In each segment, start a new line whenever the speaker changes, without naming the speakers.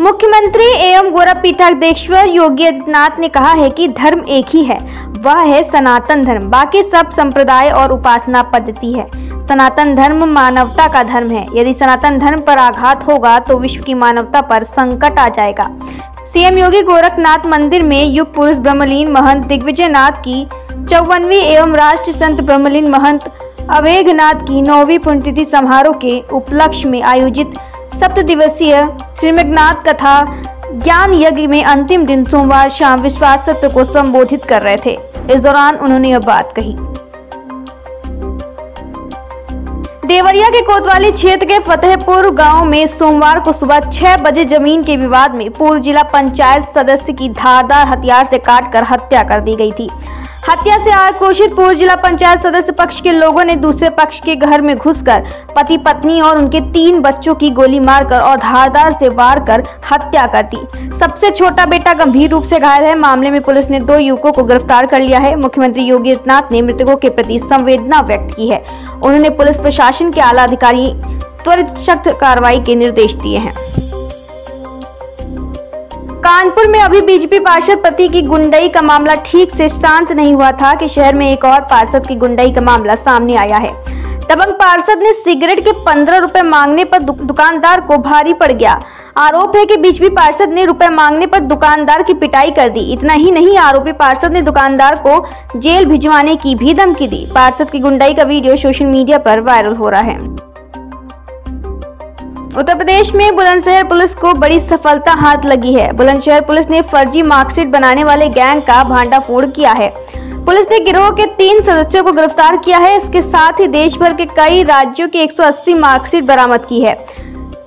मुख्यमंत्री एवं गोरखपीठाध्यक्षवर योगी आदित्यनाथ ने कहा है कि धर्म एक ही है। वह है सनातन धर्म। बाकी सब संप्रदाय और उपासना पद्धति है। सनातन धर्म मानवता का धर्म है। यदि सनातन धर्म पर आघात होगा तो विश्व की मानवता पर संकट आ जाएगा। सीएम योगी गोरखनाथ मंदिर में युग पुरुष ब्रह्मलीन महंत दिग्विजय नाथ की चौवनवी एवं राष्ट्र संत ब्रह्मलीन महंत अवेघनाथ की नौवीं पुण्यतिथि समारोह के उपलक्ष्य में आयोजित सप्त दिवसीय श्रीमगनाथ कथा ज्ञान यज्ञ में अंतिम दिन सोमवार शाम विश्वास सत्र को संबोधित कर रहे थे। इस दौरान उन्होंने यह बात कही। देवरिया के कोतवाली क्षेत्र के फतेहपुर गाँव में सोमवार को सुबह छह बजे ज़मीन के विवाद में पूर्व जिला पंचायत सदस्य की धारदार हथियार से काटकर हत्या कर दी गई थी। हत्या से आक्रोशित पूर्व जिला पंचायत सदस्य पक्ष के लोगों ने दूसरे पक्ष के घर में घुसकर पति, पत्नी और उनके तीन बच्चों की गोली मारकर और धारदार से वार कर हत्या कर दी। सबसे छोटा बेटा गंभीर रूप से घायल है। मामले में पुलिस ने दो युवकों को गिरफ़्तार कर लिया है। मुख्यमंत्री योगी आदित्यनाथ ने मृतकों के प्रति संवेदना व्यक्त की है। उन्होंने पुलिस प्रशासन के आला अधिकारी, त्वरित सख्त कार्रवाई के निर्देश दिए हैं। कानपुर में अभी बीजेपी पार्षद पति की गुंडई का मामला ठीक से शांत नहीं हुआ था कि शहर में एक और पार्षद की गुंडई का मामला सामने आया है। दबंग पार्षद ने सिगरेट के पंद्रह रुपए मांगने पर दु, दुकानदार को भारी पड़ गया। आरोप है कि बीजेपी पार्षद ने रुपए मांगने पर दुकानदार की पिटाई कर दी। इतना ही नहीं आरोपी पार्षद ने दुकानदार को जेल भिजवाने की भी धमकी दी। पार्षद की गुंडाई का वीडियो सोशल मीडिया पर वायरल हो रहा है। उत्तर प्रदेश में बुलंदशहर पुलिस को बड़ी सफलता हाथ लगी है। बुलंदशहर पुलिस ने फर्जी मार्कशीट बनाने वाले गैंग का भांडाफोड़ किया है। पुलिस ने गिरोह के तीन सदस्यों को गिरफ़्तार किया है। इसके साथ ही देश भर के कई राज्यों की 180 मार्कशीट बरामद की है।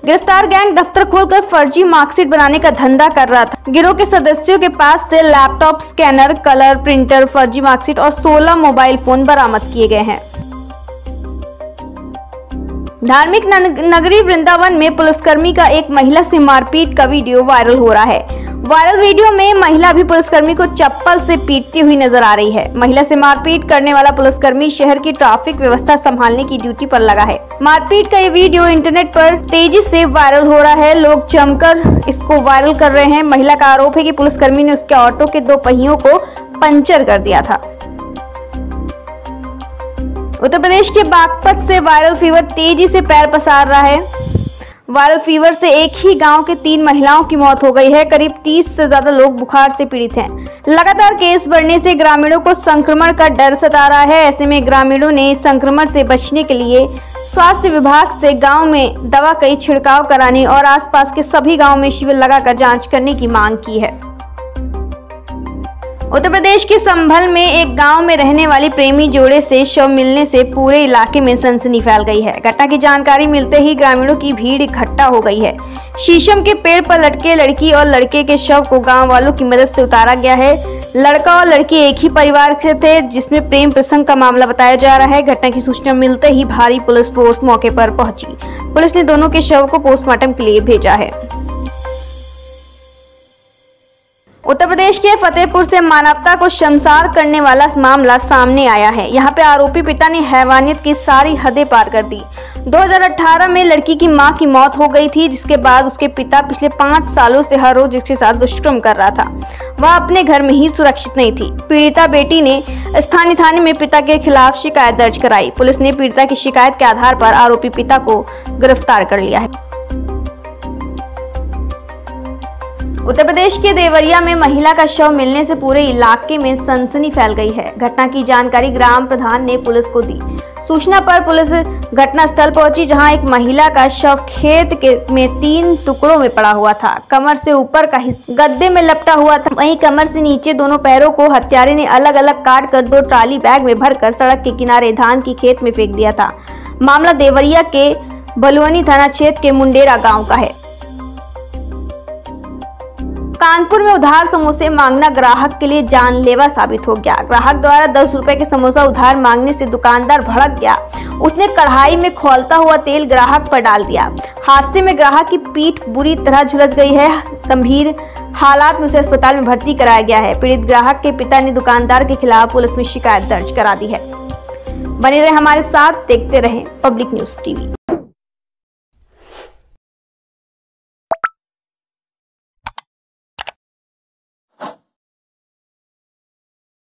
गिरफ़्तार गैंग दफ्तर खोलकर फर्जी मार्कशीट बनाने का धंधा कर रहा था। गिरोह के सदस्यों के पास से लैपटॉप, स्कैनर, कलर, प्रिंटर, फर्जी मार्कशीट और 16 मोबाइल फ़ोन बरामद किए गए हैं। धार्मिक नगरी वृंदावन में पुलिसकर्मी का एक महिला से मारपीट का वीडियो वायरल हो रहा है। वायरल वीडियो में महिला भी पुलिसकर्मी को चप्पल से पीटती हुई नज़र आ रही है। महिला से मारपीट करने वाला पुलिसकर्मी शहर की ट्रैफ़िक व्यवस्था संभालने की ड्यूटी पर लगा है। मारपीट का ये वीडियो इंटरनेट पर तेज़ी से वायरल हो रहा है। लोग जमकर इसको वायरल कर रहे हैं। महिला का आरोप है की पुलिसकर्मी ने उसके ऑटो के दो पहियों को पंचर कर दिया था। उत्तर प्रदेश के बागपत से वायरल फीवर तेज़ी से पैर पसार रहा है। वायरल फीवर से एक ही गाँव के तीन महिलाओं की मौत हो गई है। करीब 30 से ज़्यादा लोग बुखार से पीड़ित हैं। लगातार केस बढ़ने से ग्रामीणों को संक्रमण का डर सता रहा है। ऐसे में ग्रामीणों ने संक्रमण से बचने के लिए स्वास्थ्य विभाग से गाँव में दवा कई छिड़काव कराने और आसपास के सभी गाँव में शिविर लगाकर जाँच करने की मांग की है। उत्तर प्रदेश के संभल में एक गाँव में रहने वाली प्रेमी जोड़े से शव मिलने से पूरे इलाके में सनसनी फैल गई है। घटना की जानकारी मिलते ही ग्रामीणों की भीड़ इकट्ठा हो गई है। शीशम के पेड़ पर लटके लड़की और लड़के के शव को गाँव वालों की मदद से उतारा गया है। लड़का और लड़की एक ही परिवार से थे, जिसमें प्रेम प्रसंग का मामला बताया जा रहा है। घटना की सूचना मिलते ही भारी पुलिस फोर्स मौके पर पहुँची। पुलिस ने दोनों के शव को पोस्टमार्टम के लिए भेजा है। उत्तर प्रदेश के फतेहपुर से मानवता को शमसार करने वाला मामला सामने आया है। यहाँ पे आरोपी पिता ने हैवानियत की सारी हदें पार कर दी। 2018 में लड़की की माँ की मौत हो गई थी, जिसके बाद उसके पिता पिछले पाँच सालों से हर रोज उसके साथ दुष्कर्म कर रहा था। वह अपने घर में ही सुरक्षित नहीं थी। पीड़िता बेटी ने स्थानीय थाने में पिता के खिलाफ शिकायत दर्ज कराई। पुलिस ने पीड़िता की शिकायत के आधार पर आरोपी पिता को गिरफ़्तार कर लिया है। उत्तर प्रदेश के देवरिया में महिला का शव मिलने से पूरे इलाके में सनसनी फैल गई है। घटना की जानकारी ग्राम प्रधान ने पुलिस को दी। सूचना पर पुलिस घटना स्थल पहुँची, जहाँ एक महिला का शव खेत के में तीन टुकड़ों में पड़ा हुआ था। कमर से ऊपर का हिस्सा गद्दे में लपटा हुआ था। वहीं कमर से नीचे दोनों पैरों को हत्यारे ने अलग अलग काट कर दो ट्राली बैग में भरकर सड़क के किनारे धान की खेत में फेंक दिया था। मामला देवरिया के बलुअनी थाना क्षेत्र के मुंडेरा गाँव का है। कानपुर में उधार समोसे मांगना ग्राहक के लिए जानलेवा साबित हो गया। ग्राहक द्वारा दस रुपए के समोसा उधार मांगने से दुकानदार भड़क गया। उसने कढ़ाई में खोलता हुआ तेल ग्राहक पर डाल दिया। हादसे में ग्राहक की पीठ बुरी तरह झुलस गई है। गंभीर हालात में उसे अस्पताल में भर्ती कराया गया है। पीड़ित ग्राहक के पिता ने दुकानदार के खिलाफ पुलिस में शिकायत दर्ज करा दी है। बने रहे हमारे साथ, देखते रहे पब्लिक न्यूज़ टीवी।